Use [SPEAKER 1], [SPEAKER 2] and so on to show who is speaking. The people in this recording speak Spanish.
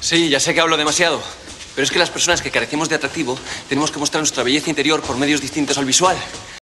[SPEAKER 1] Sí, ya sé que hablo demasiado. Pero es que las personas que carecemos de atractivo tenemos que mostrar nuestra belleza interior por medios distintos al visual.